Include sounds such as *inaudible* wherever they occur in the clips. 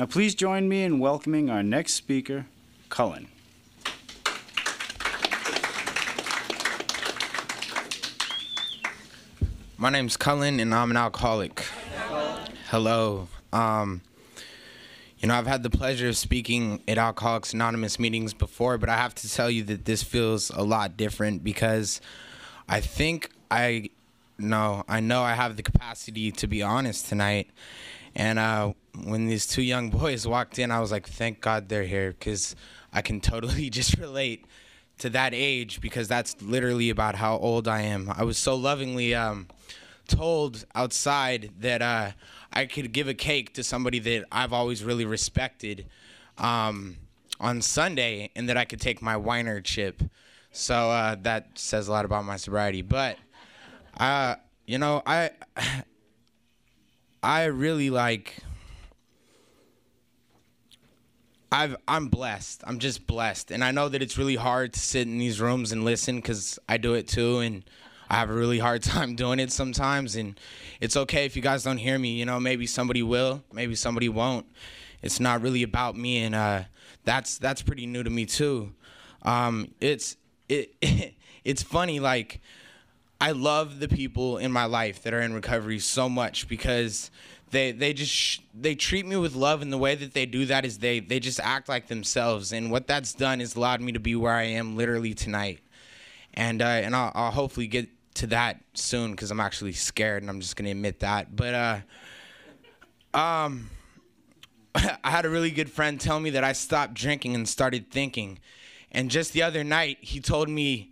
Now, please join me in welcoming our next speaker, Cullen. My name's Cullen, and I'm an alcoholic. Hello. Um, you know, I've had the pleasure of speaking at Alcoholics Anonymous meetings before, but I have to tell you that this feels a lot different because I think I know, I know I have the capacity to be honest tonight. And uh, when these two young *laughs* boys walked in, I was like, thank God they're here because I can *laughs* totally just relate to that age because that's literally about how old I am. I was so lovingly um, told outside that uh, I could give a cake to somebody that I've always really respected um, on Sunday and that I could take my whiner chip. So uh, that says a lot about my sobriety. But, uh, you know, I, I really like I've I'm blessed. I'm just blessed, and I know that it's really hard to sit in these rooms and listen because I do it too, and I have a really hard *laughs* time doing it sometimes. And it's okay if you guys don't hear me. You know, maybe somebody will, maybe somebody won't. It's not really about me, and uh, that's that's pretty new to me too. Um, it's it *laughs* it's funny like. I love the people in my life that are in recovery so much because they they just they treat me with love and the way that they do that is they they just act like themselves. And what that's done is allowed me to be where I am literally tonight. And uh, and I'll, I'll hopefully get to that soon because I'm actually scared and I'm just gonna admit that. But uh um *laughs* I had a really good friend tell me that I stopped drinking and started thinking. And just the other night he told me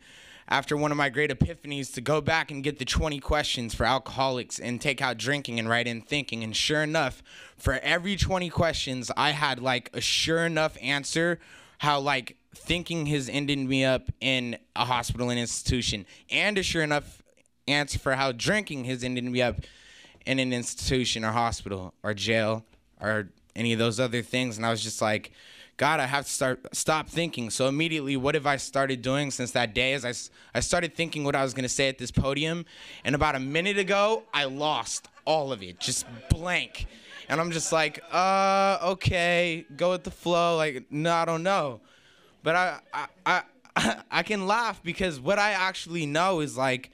after one of my great epiphanies to go back and get the 20 questions for alcoholics and take out drinking and write in thinking. And sure enough, for every 20 questions, I had like a sure enough answer how like thinking has ended me up in a hospital and institution, and a sure enough answer for how drinking has ended me up in an institution or hospital or jail or any of those other things. And I was just like, God, I have to start stop thinking. So immediately, what have I started doing since that day? Is I, I started thinking what I was gonna say at this podium, and about a minute ago, I lost all of it, just blank. And I'm just like, uh, okay, go with the flow. Like, no, I don't know. But I, I, I, *laughs* I can laugh because what I actually know is like,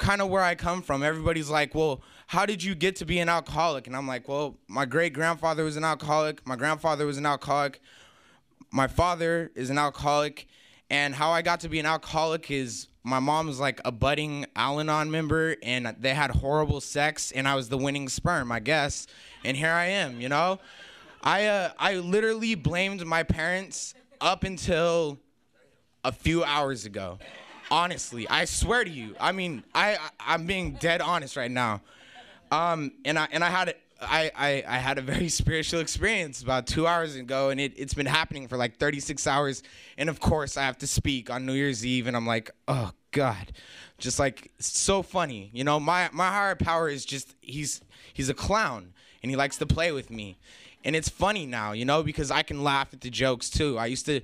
kind of where I come from. Everybody's like, well, how did you get to be an alcoholic? And I'm like, well, my great grandfather was an alcoholic. My grandfather was an alcoholic. My father is an alcoholic. And how I got to be an alcoholic is my mom was like a budding Al Anon member and they had horrible sex and I was the winning sperm, I guess. And here I am, you know? I, uh, I literally blamed my parents up until a few hours ago. Honestly, I swear to you. I mean, I, I I'm being dead honest right now. Um, and I and I had I, I, I had a very *laughs* spiritual experience about two hours ago, and it, it's been happening for like 36 hours. And of course, I have to speak on New Year's Eve, and I'm like, oh God, just like so funny. You know, my my higher power is just he's he's a clown, and he likes to play with me, and it's funny now, you know, because I can laugh at the jokes too. I used to.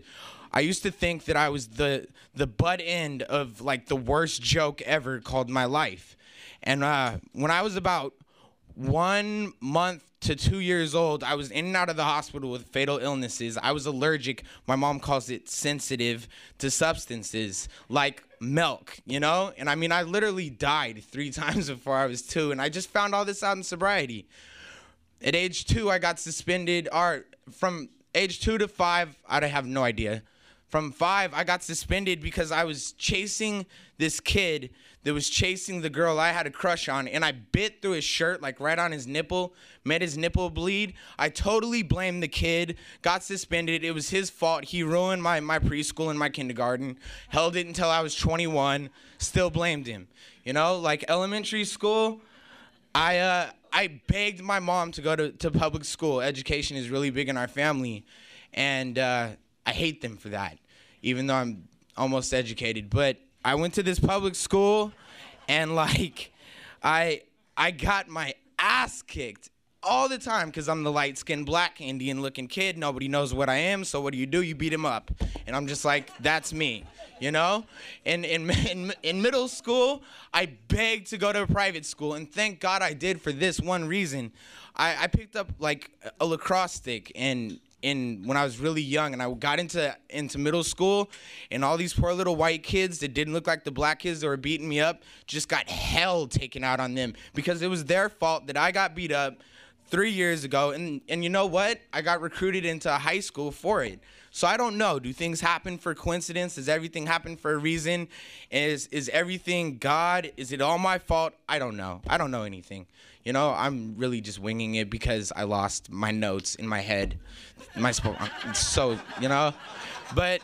I used to think that I was the the butt end of like the worst joke ever called my life. And uh, when I was about one month to two years old, I was in and out of the hospital with fatal illnesses. I was allergic. My mom calls it sensitive to substances like milk, you know? And I mean, I literally died three *laughs* times before I was two, and I just found all this out in sobriety. At age two, I got suspended, or from age two to five, I have no idea from five, I got suspended because I was chasing this kid that was chasing the girl I had a crush on, and I bit through his shirt, like right on his nipple, made his nipple bleed. I totally blamed the kid, got suspended. It was his fault. He ruined my, my preschool and my kindergarten, held it until I was 21, still blamed him. You know, like elementary school, I, uh, I begged my mom to go to, to public school. Education is really big in our family. And, uh, I hate them for that, even though I'm almost educated. But I went to this public school, and like, I I got my ass kicked all the time because I'm the light skinned black Indian looking kid. Nobody knows what I am. So what do you do? You beat him up. And I'm just like, that's me, you know? And in, *laughs* in, in middle school, I begged to go to a private school. And thank God I did for this one reason. I, I picked up like a lacrosse stick and in when I was really young and I got into into middle school and all these poor little white kids that didn't look like the black kids that were beating me up just got hell taken out on them because it was their fault that I got beat up three years ago and and you know what? I got recruited into high school for it. So I don't know. Do things happen for coincidence? Does everything happen for a reason? Is is everything God? Is it all my fault? I don't know. I don't know anything you know, I'm really just winging it because I lost my notes in my head. My so, you know, but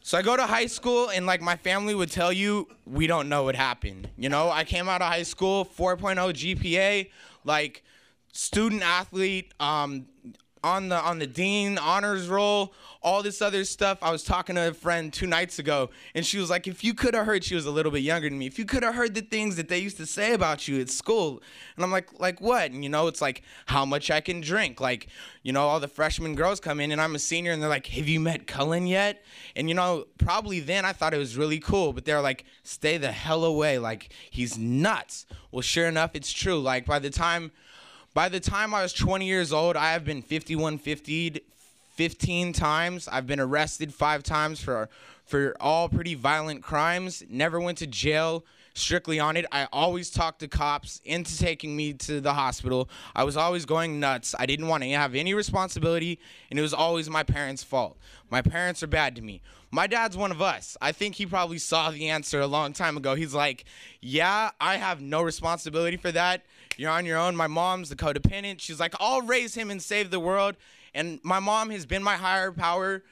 so I go to high school and like my family would tell you we don't know what happened. You know, I came out of high school 4.0 GPA, like student athlete, um, on the on the dean honors roll, all this other stuff. I was talking to a friend two nights ago, and she was like, "If you could have heard," she was a little bit younger than me. If you could have heard the things that they used to say about you at school, and I'm like, "Like what?" And you know, it's like how much I can drink. Like, you know, all the freshman girls come in, and I'm a senior, and they're like, "Have you met Cullen yet?" And you know, probably then I thought it was really cool, but they're like, "Stay the hell away!" Like he's nuts. Well, sure enough, it's true. Like by the time by the time I was 20 years old, I have been 5150 15 times. I've been arrested five times for for all pretty violent crimes. Never went to jail strictly on it. I always talked to cops into taking me to the hospital. I was always going nuts. I didn't want to have any responsibility, and it was always my parents' fault. My parents are bad to me. My dad's one of us. I think he probably saw the answer a long time ago. He's like, Yeah, I have no responsibility for that. You're on your own. My mom's the codependent. She's like, I'll raise him and save the world. And my mom has been my higher power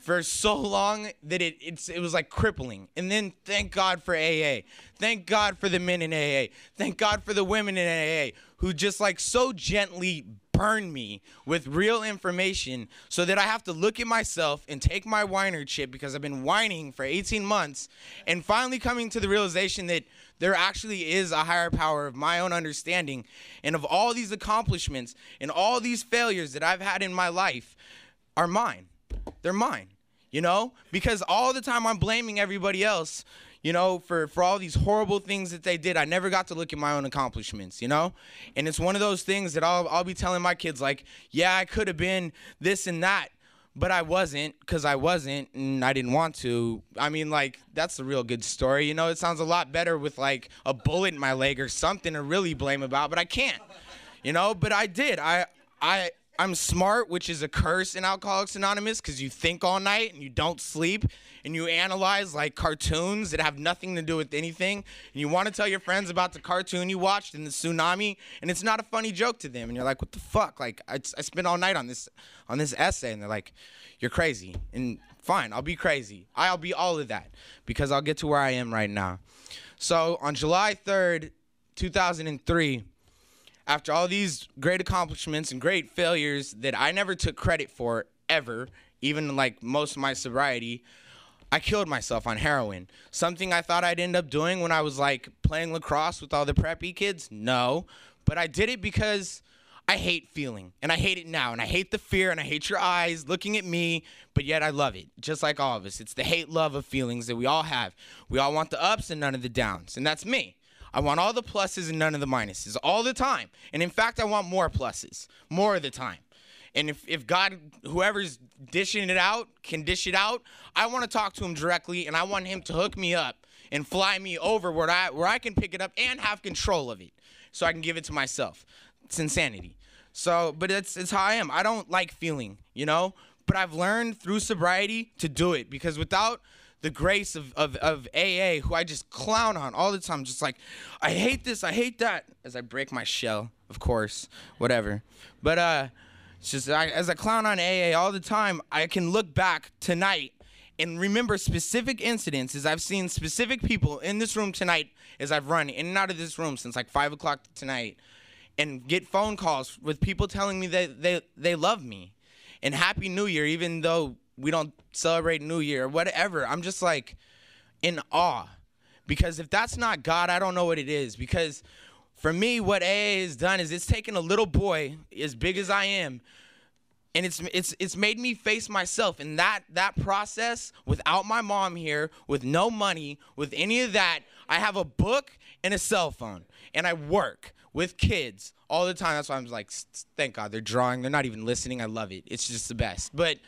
for so long that it it was like crippling. And then thank God for AA. Thank God for the men in AA. Thank God for the women in AA who just like so gently burn me with real information so that I have to look at myself and take my whiner chip because I've been whining for 18 months and finally coming to the realization that there actually is a higher power of my own understanding and of all these accomplishments and all these failures that I've had in my life are mine. They're mine, you know? Because all the time I'm blaming everybody else, you know, for, for all these horrible things that they did. I never got to look at my own accomplishments, you know? And it's one of those things that I'll, I'll be telling my kids, like, yeah, I could have been this and that but I wasn't because I wasn't and I didn't want to. I mean, like, that's a real good story. You know, it sounds a lot better with like a bullet in my leg or something to really blame about, but I can't. You know, but I did. I, I, I'm smart, which is a curse in Alcoholics Anonymous because you think all night and you don't sleep and you analyze like cartoons that have nothing to do with anything. And you want to tell your friends about the cartoon you watched in the tsunami and it's not a funny joke to them. And you're like, what the fuck? Like, I, I spent all night on this, on this essay. And they're like, you're crazy. And fine, I'll be crazy. I'll be all of that because I'll get to where I am right now. So on July 3rd, 2003, after all these great accomplishments and great failures that I never took credit for ever, even like most of my sobriety, I killed myself on heroin. Something I thought I'd end up doing when I was like playing lacrosse with all the preppy kids? No. But I did it because I hate feeling and I hate it now and I hate the fear and I hate your eyes looking at me, but yet I love it. Just like all of us. It's the hate love of feelings that we all have. We all want the ups and none of the downs. And that's me. I want all the pluses and none of the minuses all the time. And in fact, I want more pluses more of the time. And if, if God, whoever's dishing it out, can dish it out, I want to talk to him directly and I want him to hook me up and fly me over where I, where I can pick it up and have control of it so I can give it to myself. It's insanity. So, but it's, it's how I am. I don't like feeling, you know? But I've learned through sobriety to do it because without the grace of, of, of AA, who I just clown on all the time. Just like, I hate this, I hate that, as I break my shell, of course, whatever. But uh, it's just I, as I clown on AA all the time, I can look back tonight and remember specific incidents as I've seen specific people in this room tonight as I've run in and out of this room since like five o'clock tonight and get phone calls with people telling me that they, they love me and happy new year even though we don't celebrate New Year, or whatever. I'm just like in awe. Because if that's not God, I don't know what it is. Because for me, what AA has done is it's taken a little boy as big as I am, and it's it's it's made me face myself. And that that process, without my mom here, with no money, with any of that, I have a book and a cell phone, and I work with kids all the time. That's why I'm like, thank God they're drawing. They're not even listening. I love it. It's just the best. But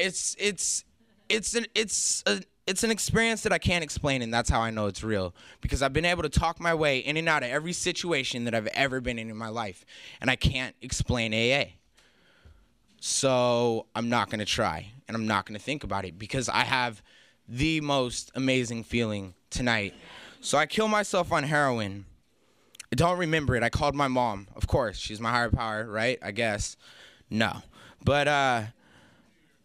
it's it's it's an it's a, it's an experience that I can't explain, and that's how I know it's real. Because I've been able to talk my way in and out of every situation that I've ever been in in my life, and I can't explain AA. So I'm not gonna try, and I'm not gonna think about it because I have the most amazing feeling tonight. So I kill myself on heroin. I don't remember it. I called my mom. Of course, she's my higher power, right? I guess. No. But uh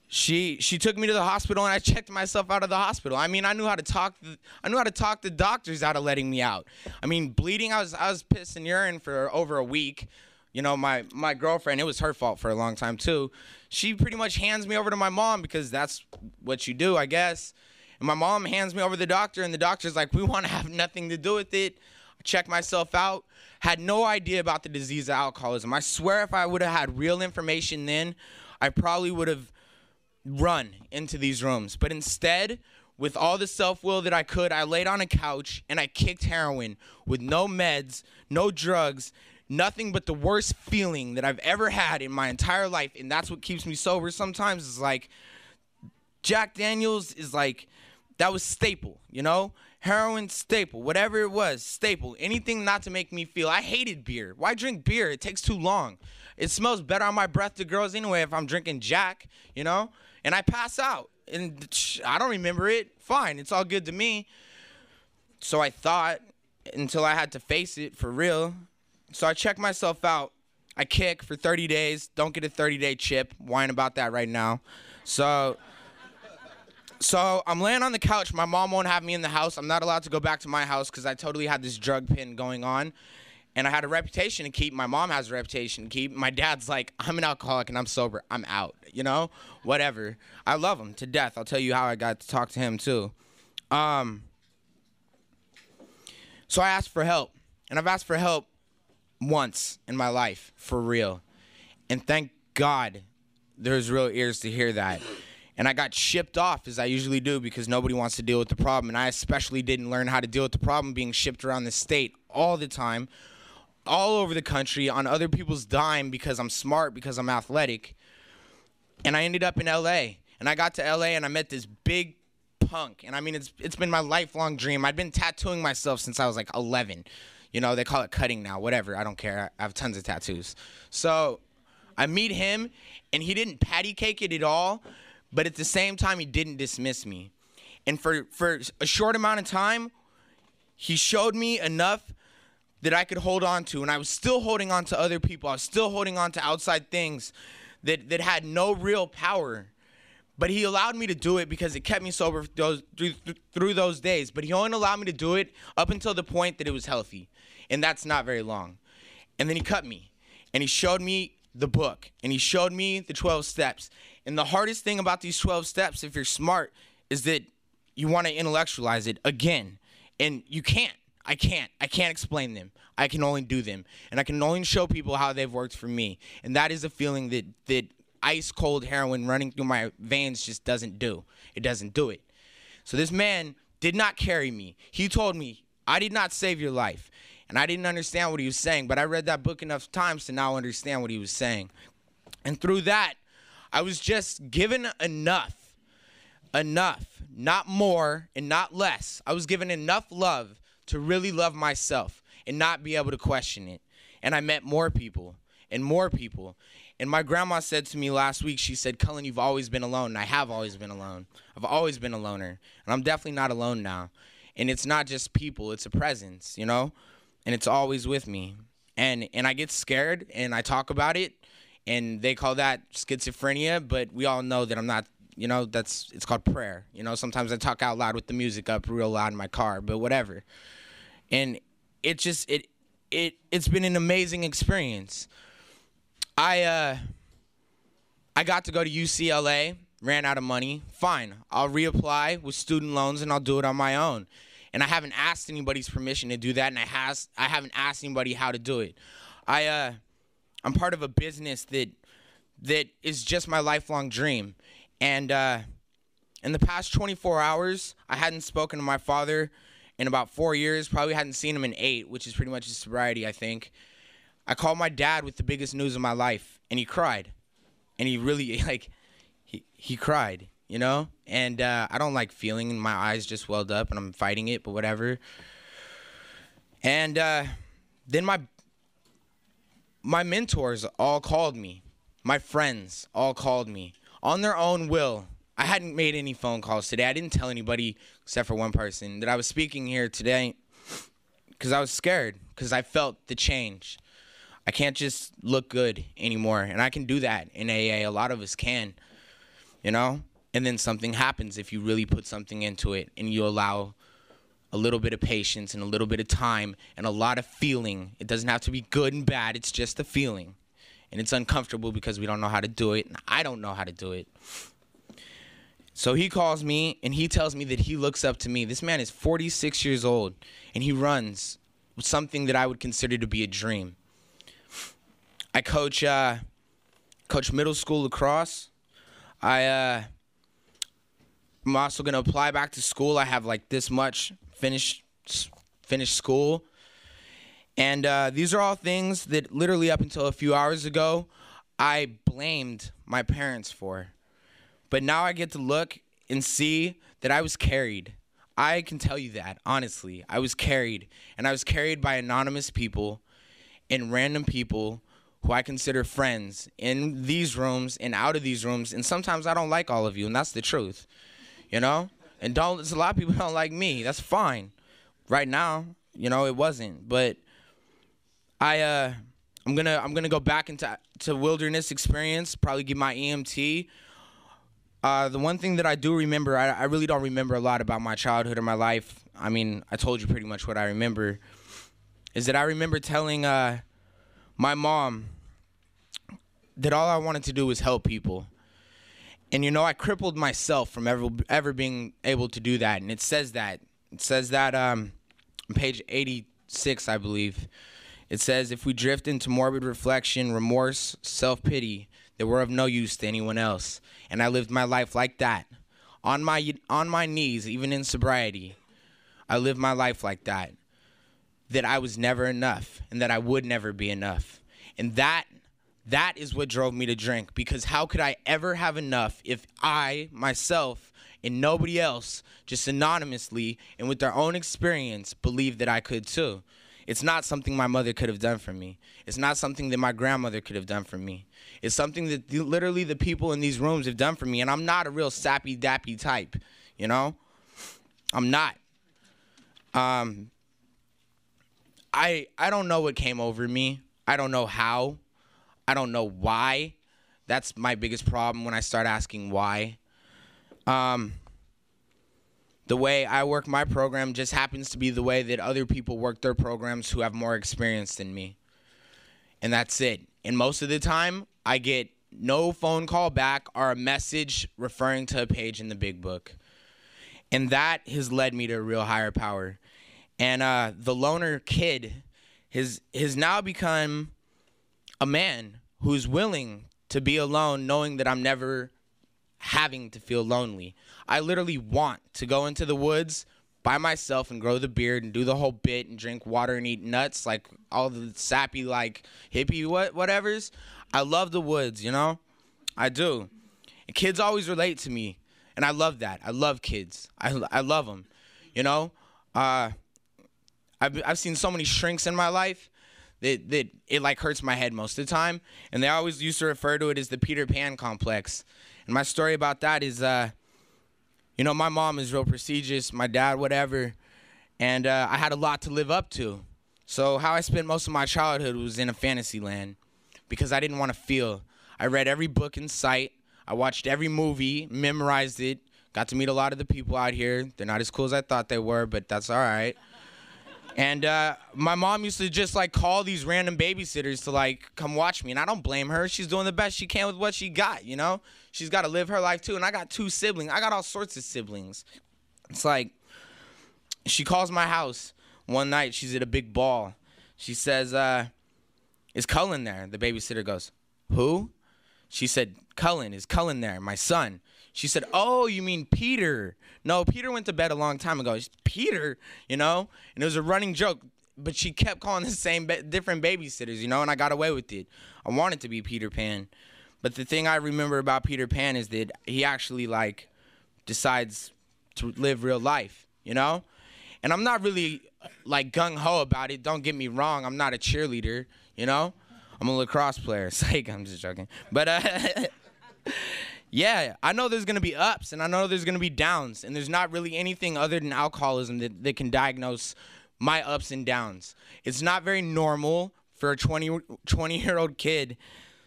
she she took me to the hospital and I checked myself out of the hospital. I mean, I knew how to talk I knew how to talk the doctors out of letting me out. I mean, bleeding, I was I was pissing urine for over a week. You know, my my girlfriend, it was her fault for a long time too. She pretty much hands me over to my mom because that's what you do, I guess. And my mom hands me over to the doctor and the doctor's like, "We want to have nothing to do with it." I checked myself out. Had no idea about the disease of alcoholism. I swear if I would have had real information then, I probably would have run into these rooms. But instead, with all the self will that I could, I laid on a couch and I kicked heroin with no meds, no drugs, nothing but the worst feeling that I've ever had in my entire life. And that's what keeps me sober sometimes is like Jack Daniels is like, that was staple, you know? Heroin, staple, whatever it was, staple. Anything not to make me feel. I hated beer. Why drink beer? It takes too long. It smells better on my breath to girls anyway if I'm drinking Jack, you know? And I pass out. And I don't remember it. Fine, it's all good to me. So I thought until I had to face it for real. So I check myself out. I kick for 30 days. Don't get a 30 day chip. Whine about that right now. So. So I'm laying on the couch. My mom won't have me in the house. I'm not allowed to go back to my house because I totally had this drug pin going on and I had a reputation to keep. My mom has a reputation to keep. My dad's like, I'm an alcoholic and I'm sober. I'm out. You know, whatever. I love him to death. I'll tell you how I got to talk to him too. Um, so I asked for help, and I've asked for help once in my life for real, and thank God there's real ears to hear that. And I got shipped off as I usually do because nobody wants to deal with the problem. And I especially didn't learn how to deal with the problem being shipped around the state all the time all over the country on other people's dime because I'm smart, because I'm athletic. And I ended up in LA. And I got to LA and I met this big punk. And I mean, it's it's been my lifelong dream. I'd been tattooing myself since I was like 11. You know, they call it cutting now, whatever. I don't care. I have tons of tattoos. So I meet him, and he didn't patty cake it at all, but at the same time, he didn't dismiss me. And for, for a short amount of time, he showed me enough that I could hold on to. And I was still holding on to other people. I was still holding on to outside things that, that had no real power. But he allowed me to do it because it kept me sober those, through, through those days. But he only allowed me to do it up until the point that it was healthy. And that's not very long. And then he cut me. And he showed me the book. And he showed me the 12 steps. And the hardest thing about these 12 steps, if you're smart, is that you want to intellectualize it again. And you can't I can't. I can't explain them. I can only do them. And I can only show people how they've worked for me. And that is a feeling that that ice cold heroin running through my veins just doesn't do. It doesn't do it. So this man did not carry me. He told me, I did not save your life. And I didn't understand what he was saying, but I read that book enough times to now understand what he was saying. And through that, I was just given enough, enough, not more and not less. I was given enough love to really love myself and not be able to question it. And I met more people and more people. And my grandma said to me last week, she said, Cullen, you've always been alone. And I have always been alone. I've always been a loner. And I'm definitely not alone now. And it's not just people, it's a presence, you know? And it's always with me. And and I get scared and I talk about it and they call that schizophrenia, but we all know that I'm not you know that's it's called prayer you know sometimes i talk out loud with the music up real loud in my car but whatever and it just it it it's been an amazing experience. I uh I got to go to UCLA, ran out of money. Fine, I'll reapply with student loans and I'll do it on my own. and I haven't asked anybody's permission to do that, and I has I haven't asked anybody how to do it. I uh, I'm part of a business that that is just my lifelong dream, and uh, in the past 24 hours, I hadn't spoken to my father in about four years. Probably hadn't seen him in eight, which is pretty much his sobriety, I think. I called my dad with the biggest news of my life, and he cried, and he really *laughs* like he he cried, you know. And uh, I don't like feeling my eyes just welled up, and I'm fighting it, but whatever. And uh, then my my mentors all called me, my friends all called me on their own will. I hadn't made any phone calls today. I didn't tell anybody except for one person that I was speaking here today because I was scared because I felt the change. I can't just look good anymore, and I can do that in AA. A lot of us can, you know. And then something happens if you really put something into it and you allow a little bit of patience and a little bit of time and a lot of feeling. It doesn't have to be good and bad. It's just a feeling, and it's uncomfortable because we don't know how to do it, and I don't know how to do it. So he calls me and he tells me that he looks up to me. This man is 46 years old and he runs something that I would consider to be a dream. I coach uh, coach middle school lacrosse. I uh, I'm also gonna apply back to school. I have like this much finished finished school, and uh, these are all things that literally up until a few hours ago, I blamed my parents for. But now I get to look and see that I was carried. I can tell you that, honestly. I was carried. And I was carried by anonymous people and random people who I consider friends in these rooms and out of these rooms. And sometimes I don't like all of you, and that's the truth. You know? And don't a lot of people *laughs* don't like me. That's fine. Right now, you know, it wasn't. But I uh I'm gonna I'm gonna go back into to wilderness experience, probably get my EMT uh, the one thing that I do remember, I, I, really don't remember a lot about my childhood or my life. I mean, I told you pretty much what I remember. Is that I remember telling uh, my mom that all I wanted to do was help people. And you know, I crippled myself from ever ever being able to do that. And it says that. It says that um, on page 86, I believe. It says, if we drift into morbid reflection, remorse, self pity, that we're of no use to anyone else. And I lived my life like that. On my on my knees, even in sobriety. I lived my life like that. That I was never enough and that I would never be enough. And that that is what drove me to drink because how could I ever have enough if I myself and nobody else just anonymously and with their own experience believed that I could too? It's not something my mother could have done for me. It's not something that my grandmother could have done for me. It's something that the, literally the people in these rooms have done for me. And I'm not a real sappy dappy type, you know? I'm not. Um, I I don't know what came over me. I don't know how. I don't know why. That's my biggest problem when I start asking why. Um, the way I work my program just happens to be the way that other people work their programs who have more experience than me. And that's it. And most of the time, I get no phone call back or a message referring to a page in the big book. And that has led me to a real higher power. And uh, the loner kid has, has now become a man who's willing to be alone, knowing that I'm never having to feel lonely. I literally want to go into the woods by myself and grow the beard and do the whole bit and drink water and eat nuts like all the sappy like hippie what whatever's. I love the woods, you know? I do. And kids always relate to me, and I love that. I love kids. I I love them. You know? Uh I've I've seen so many shrinks in my life that that it like hurts my head most of the time, and they always used to refer to it as the Peter Pan complex. And my story about that is, uh, you know, my mom is real prestigious, my dad, whatever, and uh, I had a lot to live up to. So how I spent most of my childhood was in a fantasy land because I didn't want to feel. I read every book in sight. I watched every movie, memorized it, got to meet a lot of the people out here. They're not as cool as I thought they were, but that's all right. And uh, my mom used to just like call these random babysitters to like come watch me, and I don't blame her. She's doing the best she can with what she got, you know. She's got to live her life too, and I got two siblings. I got all sorts of siblings. It's like she calls my house one night. She's at a big ball. She says, uh, "Is Cullen there?" The babysitter goes, "Who?" She said, "Cullen is Cullen there, my son." She said, "Oh, you mean Peter?" No, Peter went to bed a long time ago. Peter, you know, and it was a running joke. But she kept calling the same, different babysitters, you know, and I got away with it. I wanted to be Peter Pan, but the thing I remember about Peter Pan is that he actually like decides to live real life, you know? And I'm not really like gung ho about it. Don't get me wrong. I'm not a cheerleader, you know? I'm a lacrosse player. *laughs* It's like, I'm just joking. But uh, *laughs* yeah, I know there's going to be ups and I know there's going to be downs. And there's not really anything other than alcoholism that, that can diagnose my ups and downs. It's not very normal for a 20, 20 year old kid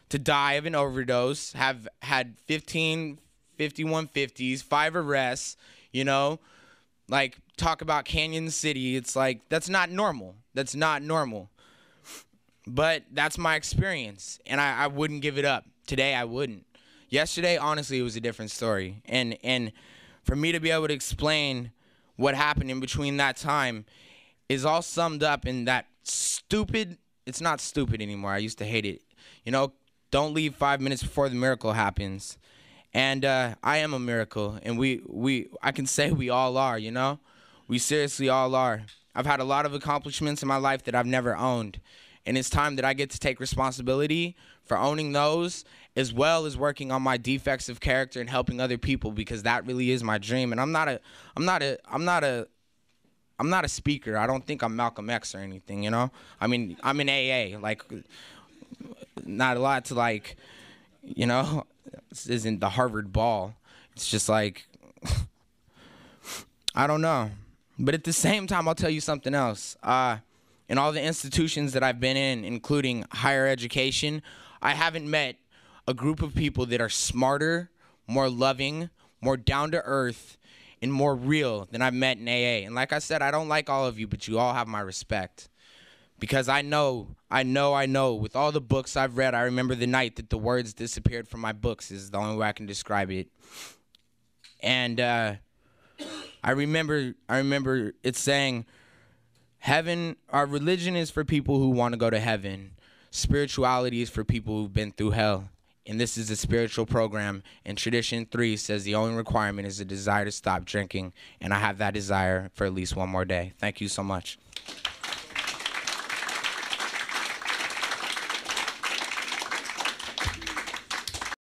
to die of an overdose, have had 15 5150s, five arrests, you know, like talk about Canyon City. It's like that's not normal. That's not normal. But that's my experience, and I, I wouldn't give it up. Today, I wouldn't. Yesterday, honestly, it was a different story, and and for me to be able to explain what happened in between that time is all summed up in that stupid. It's not stupid anymore. I used to hate it. You know, don't leave five minutes before the miracle happens and uh, I am a miracle, and we we I can say we all are. You know, we seriously all are. I've had a lot of accomplishments in my life that I've never owned, and it's time that I get to take responsibility for owning those, as well as working on my defects of character and helping other people because that really is my dream. And I'm not a I'm not a I'm not a I'm not a speaker. I don't think I'm Malcolm X or anything. You know, I mean I'm in AA. Like, not a lot to like, you know *laughs* this isn't the Harvard ball. It's just like *laughs* I don't know. But at the same time, I'll tell you something else. Uh, in all the institutions that I've been in, including higher education, I haven't met a group of people that are smarter, more loving, more down to earth, and more real than I've met in AA. And like I said, I don't like all of you, but you all have my respect because I know, I know, I know. With all the books I've read, I remember the night that the words disappeared from my books. Is the only way I can describe it. And uh, I remember, I remember it saying, "Heaven, our religion is for people who want to go to heaven. Spirituality is for people who've been through hell." And this is a spiritual program. And tradition three says the only requirement is a desire to stop drinking. And I have that desire for at least one more day. Thank you so much.